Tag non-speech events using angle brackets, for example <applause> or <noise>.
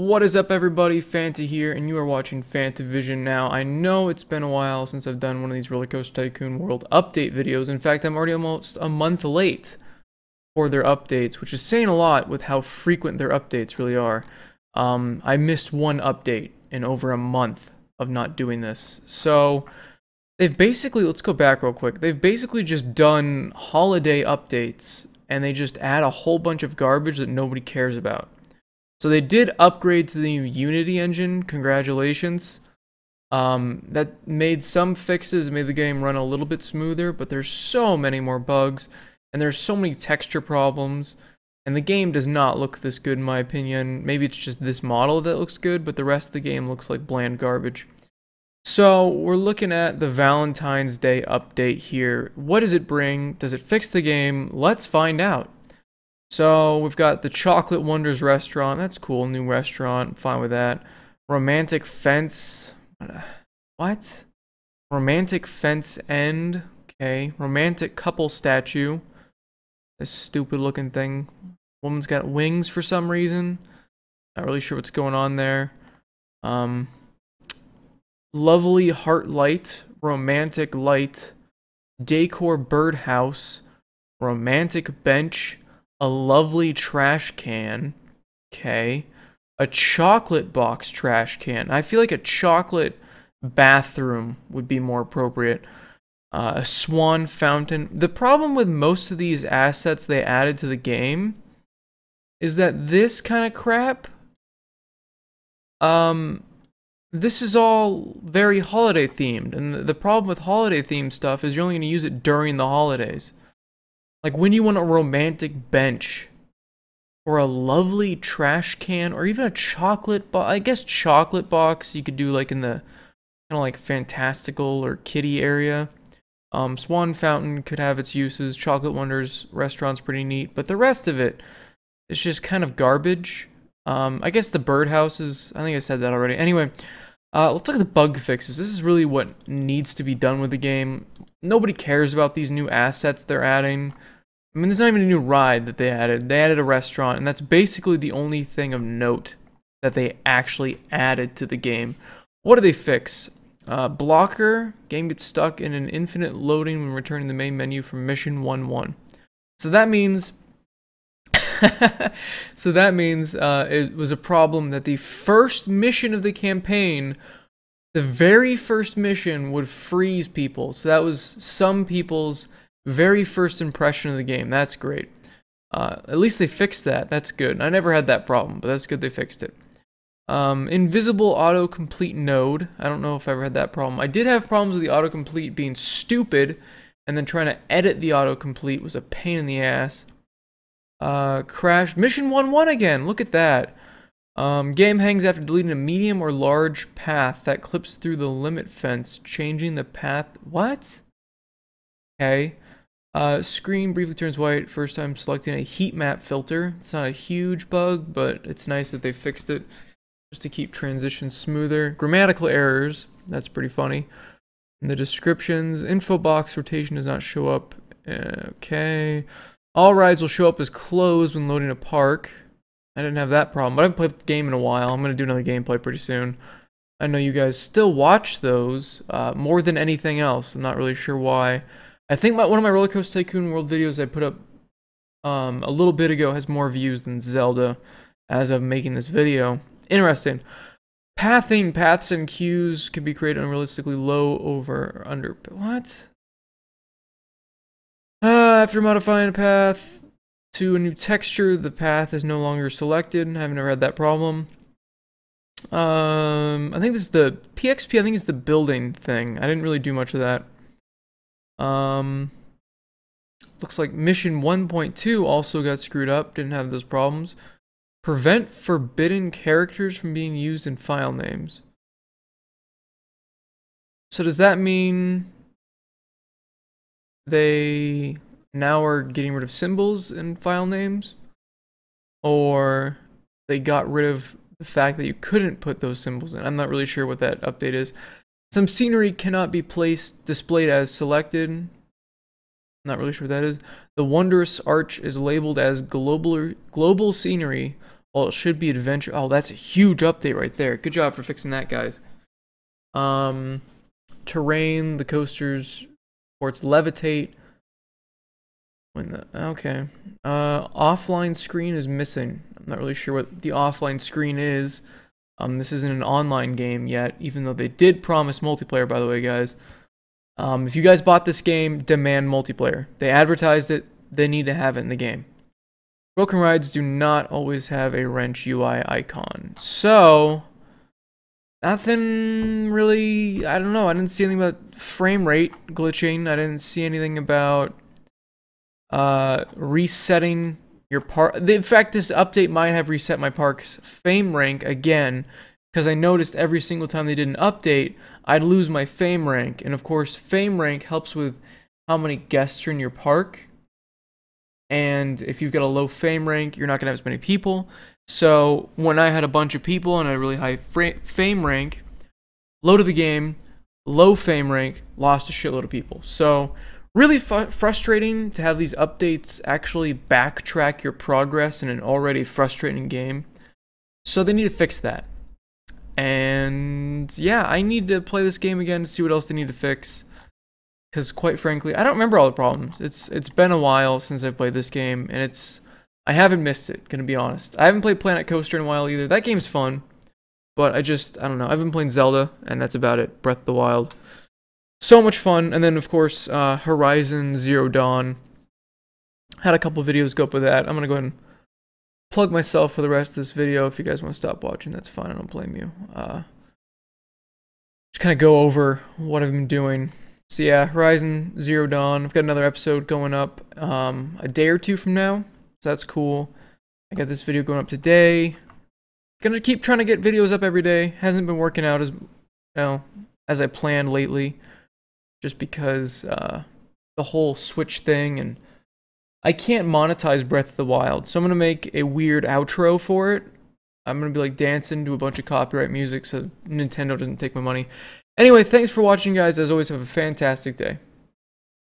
What is up everybody, Fanta here, and you are watching Fantavision now. I know it's been a while since I've done one of these Roller Coaster Tycoon World update videos. In fact, I'm already almost a month late for their updates, which is saying a lot with how frequent their updates really are. Um, I missed one update in over a month of not doing this. So, they've basically, let's go back real quick. They've basically just done holiday updates, and they just add a whole bunch of garbage that nobody cares about. So they did upgrade to the Unity engine. Congratulations. Um, that made some fixes, made the game run a little bit smoother, but there's so many more bugs, and there's so many texture problems, and the game does not look this good in my opinion. Maybe it's just this model that looks good, but the rest of the game looks like bland garbage. So we're looking at the Valentine's Day update here. What does it bring? Does it fix the game? Let's find out. So we've got the Chocolate Wonders restaurant. That's cool. New restaurant. Fine with that. Romantic fence. What? Romantic fence end. Okay. Romantic couple statue. This stupid looking thing. Woman's got wings for some reason. Not really sure what's going on there. Um, lovely heart light. Romantic light. Decor birdhouse. Romantic bench a lovely trash can. Okay. A chocolate box trash can. I feel like a chocolate bathroom would be more appropriate. Uh, a swan fountain. The problem with most of these assets they added to the game is that this kind of crap, um, this is all very holiday themed. And the problem with holiday themed stuff is you're only going to use it during the holidays. Like when you want a romantic bench or a lovely trash can or even a chocolate box. I guess chocolate box you could do like in the kind of like fantastical or kitty area. Um, Swan Fountain could have its uses. Chocolate Wonders restaurant's pretty neat, but the rest of it is just kind of garbage. Um, I guess the birdhouse is, I think I said that already. Anyway, uh, let's look at the bug fixes. This is really what needs to be done with the game. Nobody cares about these new assets they're adding. I mean, there's not even a new ride that they added. They added a restaurant, and that's basically the only thing of note that they actually added to the game. What do they fix? Uh, blocker, game gets stuck in an infinite loading when returning the main menu from mission 1-1. So that means... <laughs> so that means uh, it was a problem that the first mission of the campaign, the very first mission would freeze people. So that was some people's very first impression of the game. That's great. Uh, at least they fixed that. That's good. I never had that problem, but that's good they fixed it. Um, invisible autocomplete node. I don't know if I ever had that problem. I did have problems with the autocomplete being stupid, and then trying to edit the autocomplete was a pain in the ass. Uh, crashed. Mission 1-1 again. Look at that. Um, game hangs after deleting a medium or large path that clips through the limit fence, changing the path. What? Okay. Uh, screen briefly turns white first time selecting a heat map filter. It's not a huge bug, but it's nice that they fixed it just to keep transitions smoother. Grammatical errors, that's pretty funny. The descriptions, info box rotation does not show up. Okay. All rides will show up as closed when loading a park. I didn't have that problem, but I haven't played the game in a while. I'm going to do another gameplay pretty soon. I know you guys still watch those uh, more than anything else. I'm not really sure why. I think my, one of my Roller Coaster Tycoon World videos I put up um, a little bit ago has more views than Zelda as of making this video. Interesting. Pathing, paths and queues can be created unrealistically low over under. What? Uh, after modifying a path to a new texture, the path is no longer selected. I've never had that problem. Um, I think this is the PXP. I think it's the building thing. I didn't really do much of that. Um, looks like mission 1.2 also got screwed up, didn't have those problems. Prevent forbidden characters from being used in file names. So does that mean they now are getting rid of symbols in file names? Or they got rid of the fact that you couldn't put those symbols in? I'm not really sure what that update is. Some scenery cannot be placed displayed as selected. Not really sure what that is. The wondrous arch is labeled as global global scenery, Well, it should be adventure. Oh, that's a huge update right there. Good job for fixing that, guys. Um, terrain, the coasters, ports levitate. When the okay, uh, offline screen is missing. I'm not really sure what the offline screen is. Um, this isn't an online game yet, even though they did promise multiplayer. By the way, guys, um, if you guys bought this game, demand multiplayer. They advertised it. They need to have it in the game. Broken rides do not always have a wrench UI icon, so nothing really. I don't know. I didn't see anything about frame rate glitching. I didn't see anything about uh, resetting your park. In fact, this update might have reset my park's fame rank again because I noticed every single time they did an update, I'd lose my fame rank. And of course, fame rank helps with how many guests are in your park. And if you've got a low fame rank, you're not going to have as many people. So when I had a bunch of people and a really high fame rank, loaded the game, low fame rank, lost a shitload of people. So really frustrating to have these updates actually backtrack your progress in an already frustrating game. So they need to fix that. And yeah, I need to play this game again to see what else they need to fix. Because quite frankly, I don't remember all the problems. It's it's been a while since I've played this game, and it's I haven't missed it. Gonna be honest. I haven't played Planet Coaster in a while either. That game's fun, but I just I don't know. I've been playing Zelda, and that's about it. Breath of the Wild so much fun. And then, of course, uh, Horizon Zero Dawn. Had a couple videos go up with that. I'm going to go ahead and plug myself for the rest of this video. If you guys want to stop watching, that's fine. I don't blame you. Uh, just kind of go over what I've been doing. So yeah, Horizon Zero Dawn. I've got another episode going up um, a day or two from now. So that's cool. I got this video going up today. Gonna keep trying to get videos up every day. Hasn't been working out as you know as I planned lately just because uh, the whole Switch thing and I can't monetize Breath of the Wild. So I'm to make a weird outro for it. I'm going to be like dancing to a bunch of copyright music so Nintendo doesn't take my money. Anyway, thanks for watching, guys. As always, have a fantastic day.